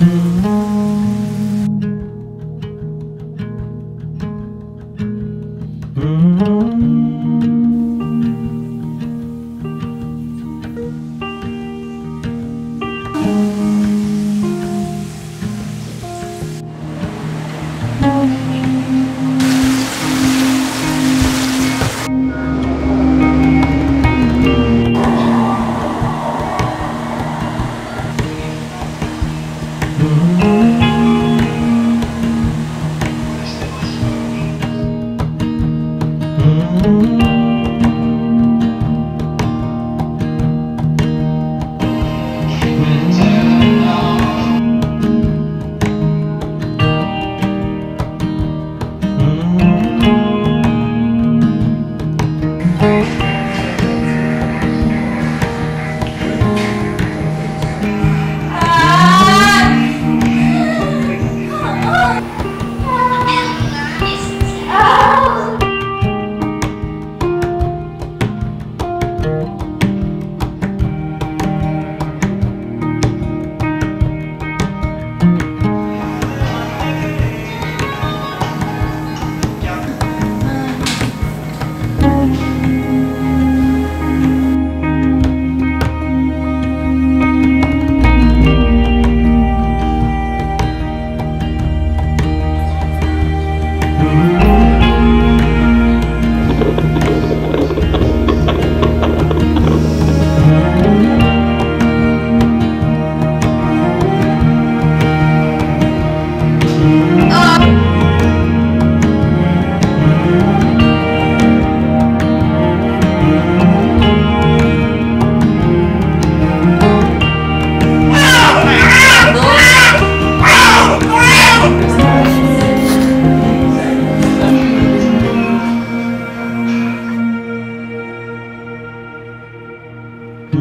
Mm-hmm. Mm-hmm.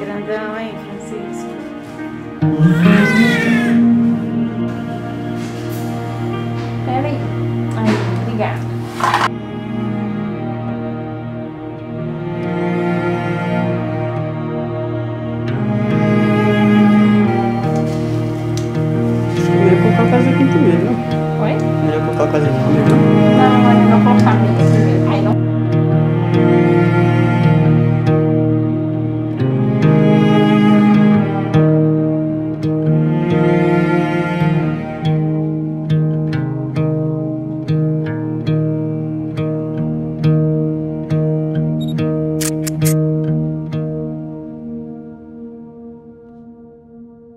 Grandão, hein, Francisco? Peraí. Aí, obrigada.